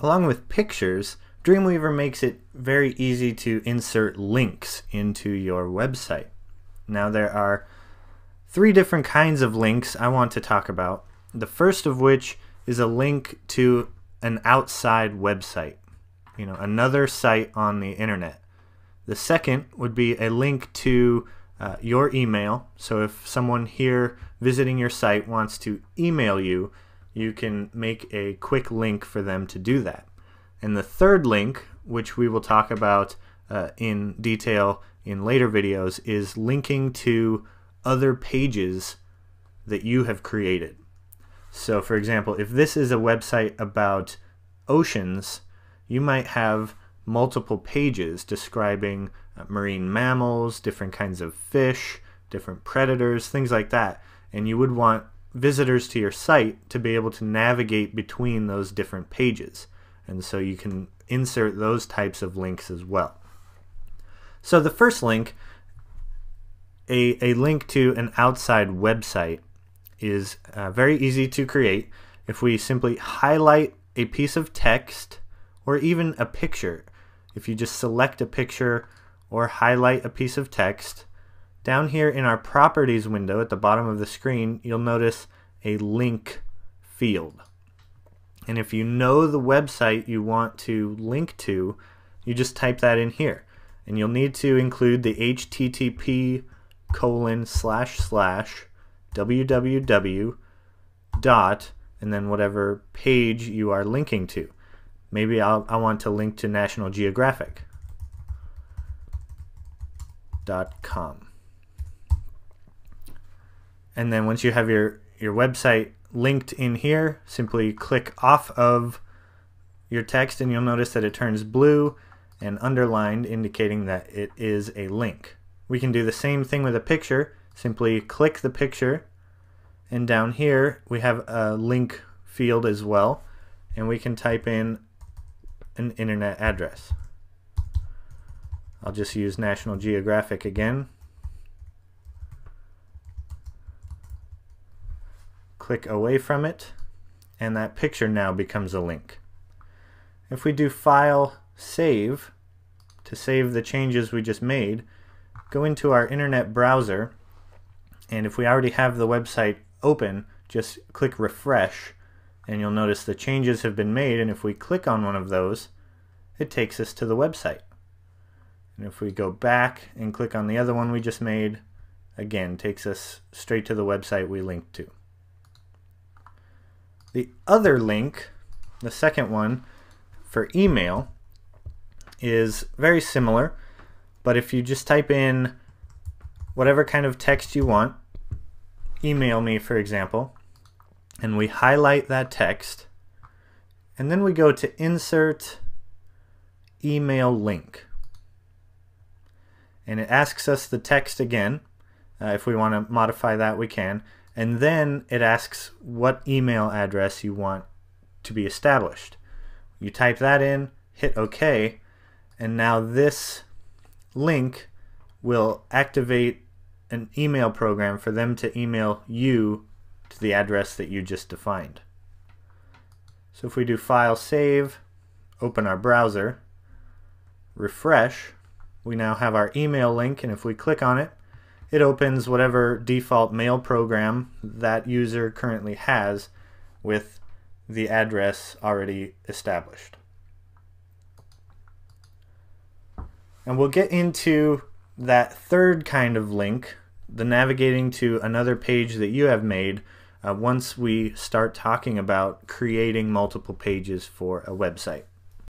Along with pictures, Dreamweaver makes it very easy to insert links into your website. Now there are three different kinds of links I want to talk about. The first of which is a link to an outside website, you know, another site on the internet. The second would be a link to uh, your email. So if someone here visiting your site wants to email you, you can make a quick link for them to do that. And the third link, which we will talk about uh, in detail in later videos, is linking to other pages that you have created. So for example, if this is a website about oceans, you might have multiple pages describing uh, marine mammals, different kinds of fish, different predators, things like that. And you would want visitors to your site to be able to navigate between those different pages. And so you can insert those types of links as well. So the first link, a, a link to an outside website, is uh, very easy to create if we simply highlight a piece of text or even a picture. If you just select a picture or highlight a piece of text, down here in our properties window at the bottom of the screen, you'll notice a link field. And if you know the website you want to link to, you just type that in here. And you'll need to include the http colon slash slash www dot and then whatever page you are linking to. Maybe I'll, I want to link to National Geographic dot com. And then once you have your, your website linked in here, simply click off of your text and you'll notice that it turns blue and underlined indicating that it is a link. We can do the same thing with a picture. Simply click the picture and down here we have a link field as well and we can type in an internet address. I'll just use National Geographic again. Click away from it and that picture now becomes a link. If we do File, Save, to save the changes we just made, go into our internet browser and if we already have the website open, just click refresh and you'll notice the changes have been made and if we click on one of those it takes us to the website. And if we go back and click on the other one we just made, again takes us straight to the website we linked to. The other link, the second one, for email is very similar, but if you just type in whatever kind of text you want, email me for example, and we highlight that text, and then we go to insert email link. And it asks us the text again. Uh, if we want to modify that, we can. And then it asks what email address you want to be established. You type that in, hit OK, and now this link will activate an email program for them to email you to the address that you just defined. So if we do File Save, open our browser, refresh, we now have our email link and if we click on it, it opens whatever default mail program that user currently has with the address already established. And we'll get into that third kind of link, the navigating to another page that you have made, uh, once we start talking about creating multiple pages for a website.